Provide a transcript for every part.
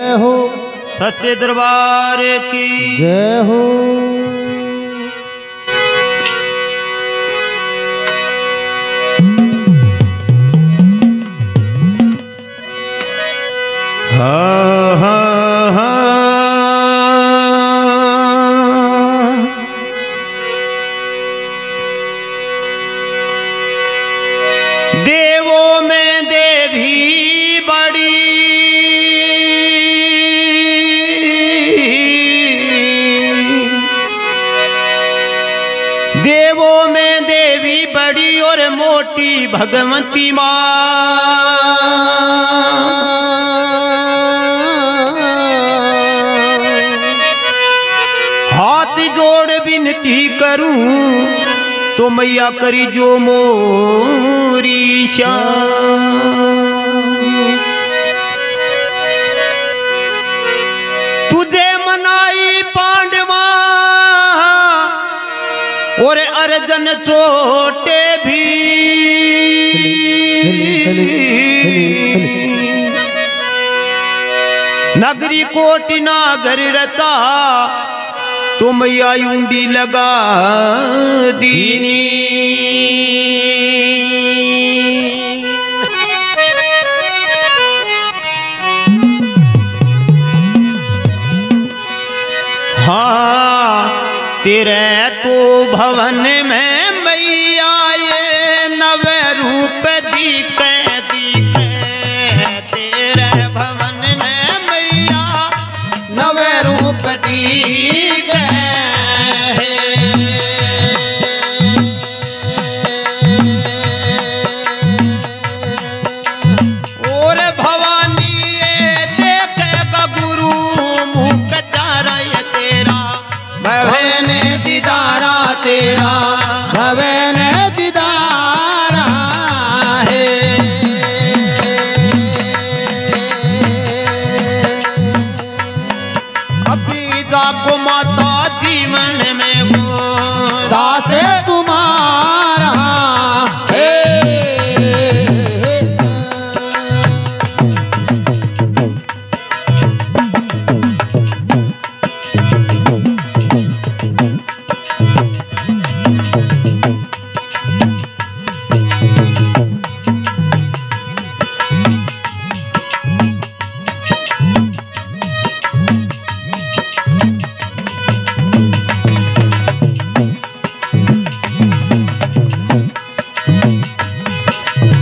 जय हो। सच्चे दरबार की जय हो। हा हा। मोटी भगवती माँ। हाथ जोड़ विनती करूँ तो मैया करी जो मोरी श्याम। और अर्जन छोटे भी। नगरी कोटि नागर रता तो मैया यूंडी लगा दीनी। हाँ तेरे भवन में मैया नव रूप दिखे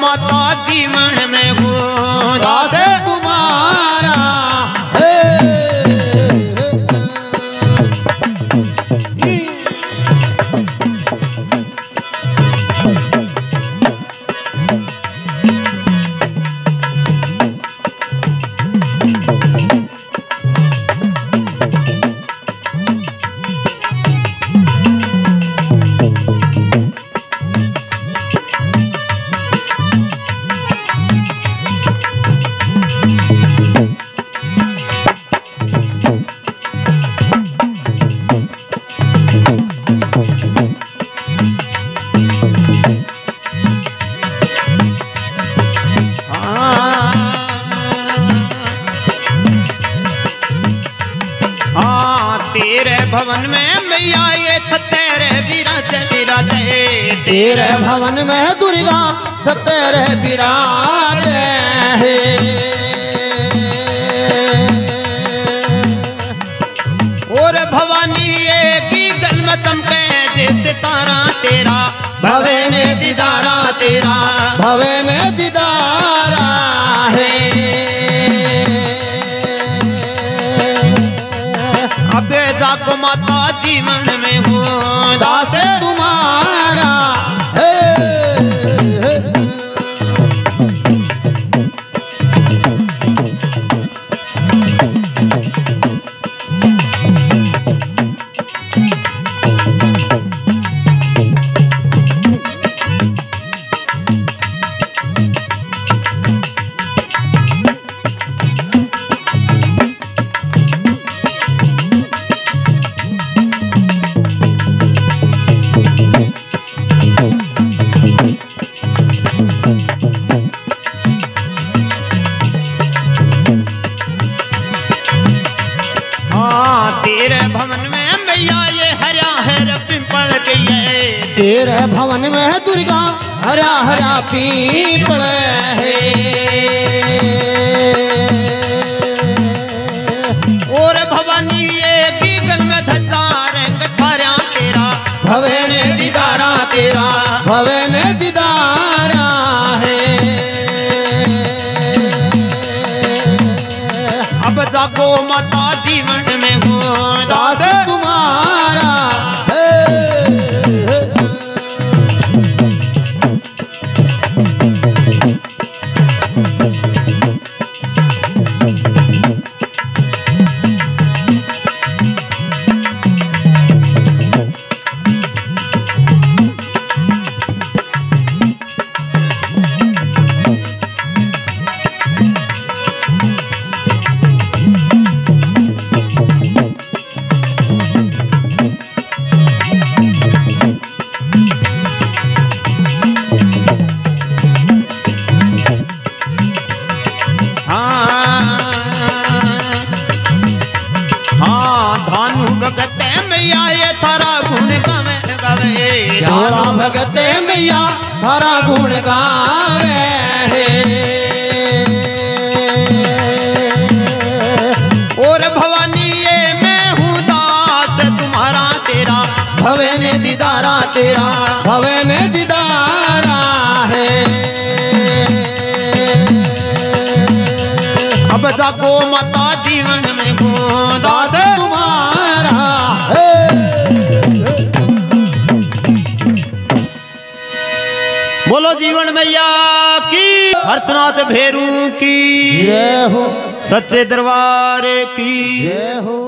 माता जीवन में गो दास तुम्हारा भवन में मैया, ये छतेरे विराज विराज तेरे भवन में दुर्गा सतेरे विराज है। और भवानी, ये की गल में चमके जैसे तारा तेरा, भवे ने दीदारा तेरा। भवे ने दीदारा जागो माता जीवन में हूँ। दास तुम्हारा तेरे भवन में दुर्गा हरा हरा पीपल है। और भवानी, ये गीगन में धजा रंग छारा तेरा। भवे ने दीदारा तेरा। भवे ने दीदारा है। अब जागो माता जीवन में हो। दास दास भगते मैया थारा गुण गावे और भवानी, ये मैं हूँ दास, तुम्हारा तेरा, भवे ने दीदारा तेरा, भवे ने दीदारा है। अब जागो माता जीवन में गो दास। बोलो जीवन मैया की। हर्षनाथ भेरू की। जय हो। सच्चे दरबार की। जय हो।